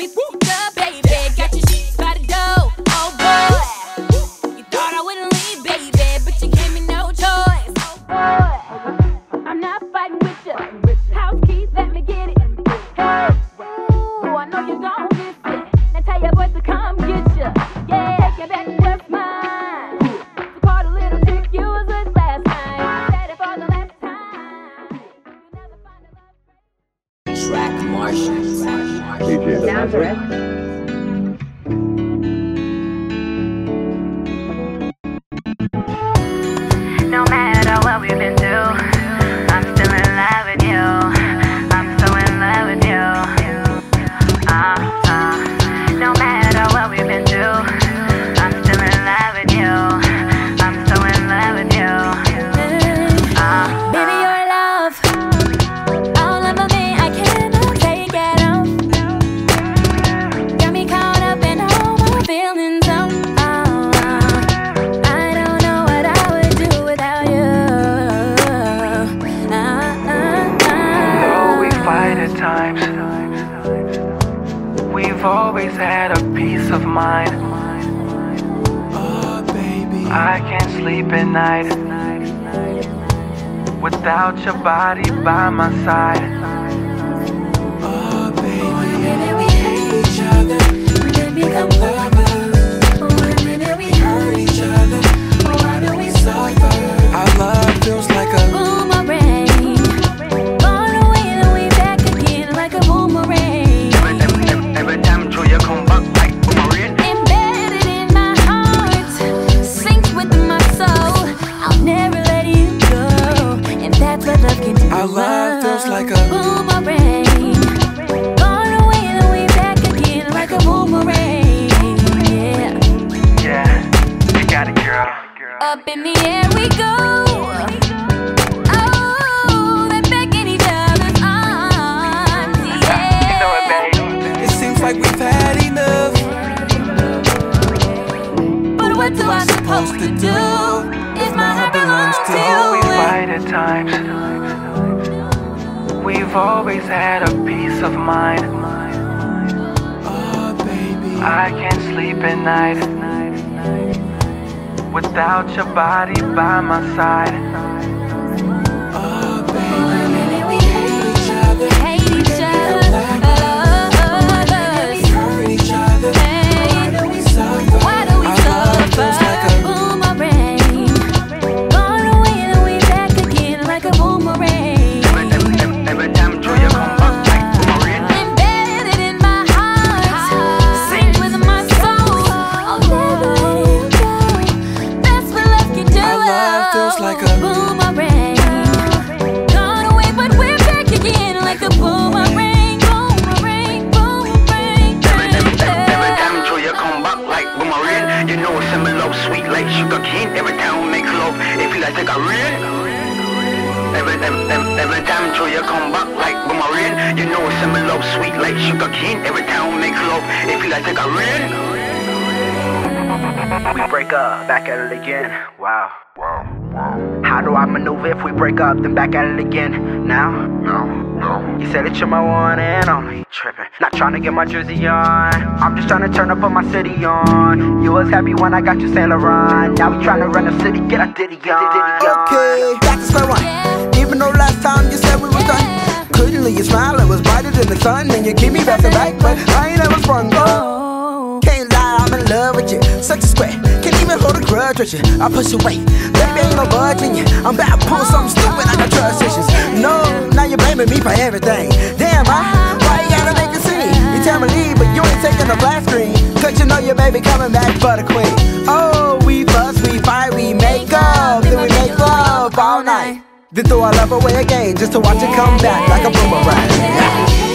me. Fucked we've always had a peace of mind. Oh, I can't sleep at night without your body by my side. Oh, Maybe we hate each other, then become lovers. Love feels like a- boomerang, gone away, then we back again like a boomerang. Yeah. Yeah, you got it, girl. Up in the air we go. Oh, they're back we've always had a peace of mind. Oh, I can't sleep at night without your body by my side. Every time we make love, it feel like take a rain Every, every, every, every time through you come back like boomerang. You know it's similar sweet like sugar cane. Every time we make love, it feel like take a rain We break up, back at it again, Wow. wow How do I maneuver if we break up, then back at it again? Now? No, no. You said that you're my one and only. Tripping. Not trying to get my jersey on. I'm just trying to turn up on my city on. You was happy when I got you Saint Laurent. Now we trying to run the city, get our ditty on. Okay, back to square one. Yeah. Even though last time you said we was done, couldn't leave you smile. It was brighter than the sun, and you keep me bouncing back, but I ain't ever sprung. Oh, you. I push away, baby, ain't no budging you. I'm about to pull something stupid, I got trust issues. No, now you're blaming me for everything. Damn, I, why you gotta make a scene? You tell me leave, but you ain't taking the flat screen. Cause you know your baby coming back for the queen. Oh, we fuss, we fight, we make up, then we make love all night. Then throw our love away again just to watch it come back like a boomerang.